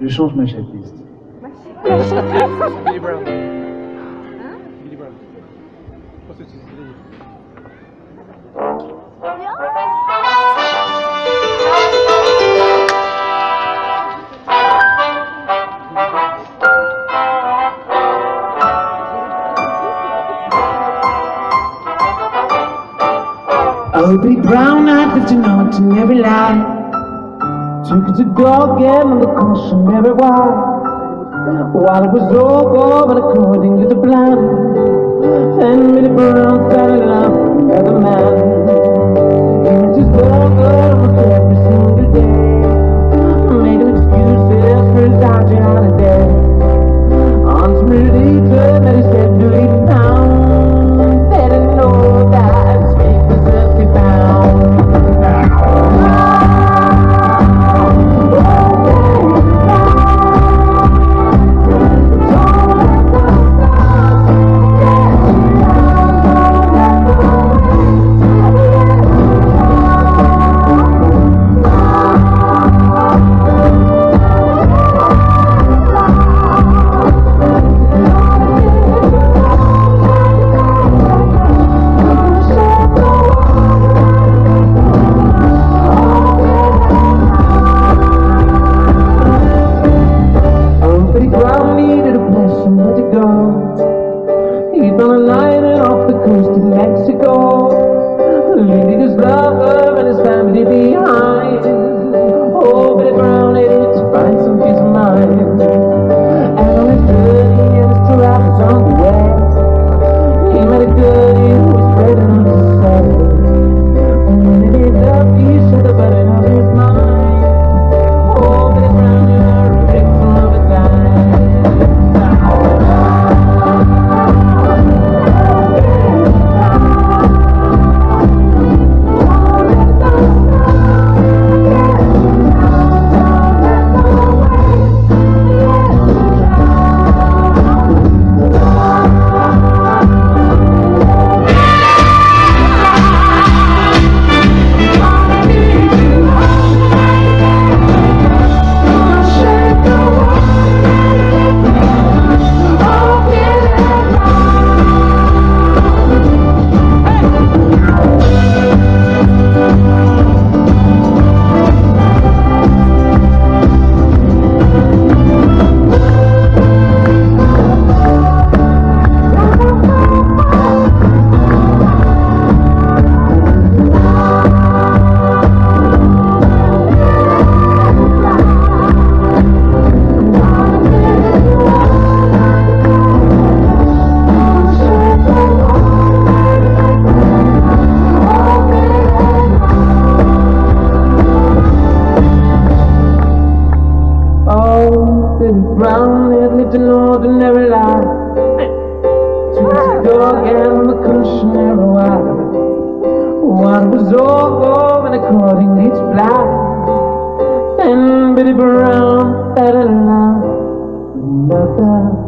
Je change ma checklist. Billy Brown. Billy Brown. Je pense que c'est ce qu'il a dit. Oh, Took dog and on the cautionary wire. While it was all going according to the plan. Then Billy Brown fell in love with another man. Billy Brown had lived an ordinary life. Took his dog and the cushion wire. One was all going according to plan. And Billy Brown fell in love with